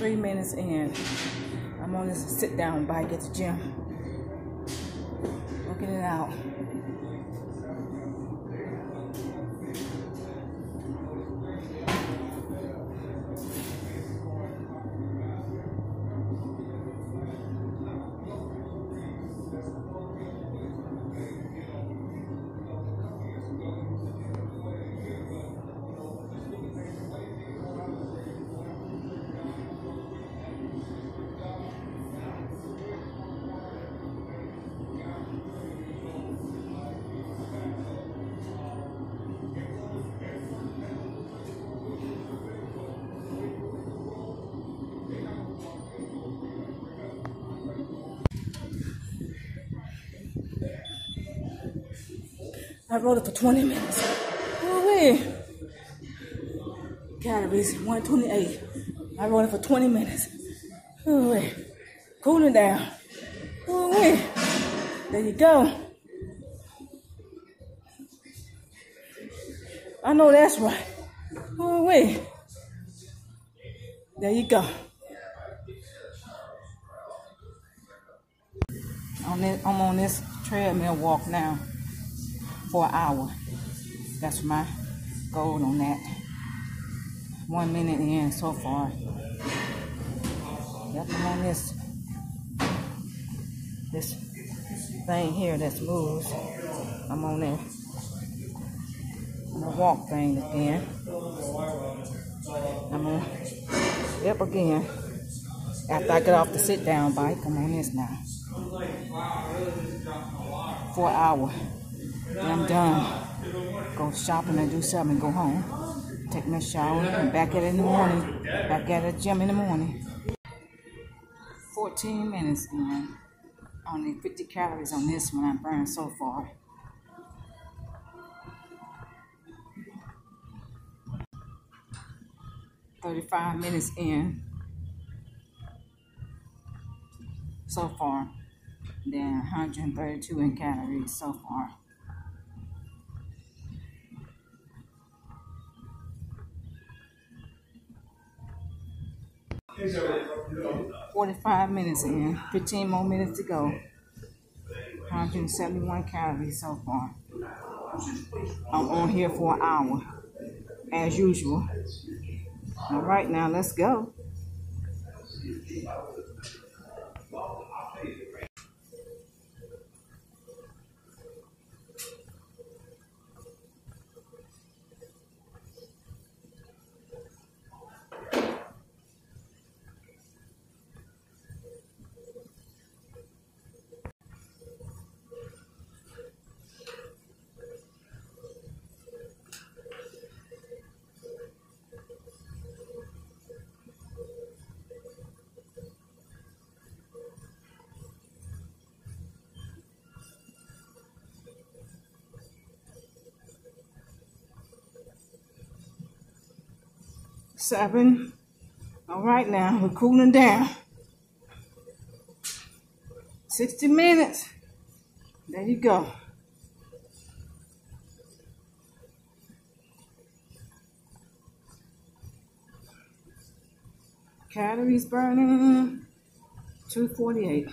three minutes in. I'm on this sit down bike at the gym. Working it out. I rode it for 20 minutes. Oh, wait. Calories 128. I rode it for 20 minutes. Oh, wait. Cooling down. Oh, wait. There you go. I know that's right. Oh, wait. There you go. On this, I'm on this treadmill walk now for an hour. That's my goal on that. One minute in so far. I'm on this this thing here that moves. I'm on there. The walk thing again. I'm on yep again. After I get off the sit down bike, I'm on this now. For an hour. I'm done. Go shopping and do something and go home. Take my shower and back at it in the morning. Back at the gym in the morning. 14 minutes in. Only 50 calories on this one I burned so far. Thirty-five minutes in so far. Then 132 in calories so far. 45 minutes in, 15 more minutes to go. 171 calories so far. I'm on here for an hour, as usual. All right, now let's go. Seven. All right now, we're cooling down. 60 minutes. There you go. Calories burning 248.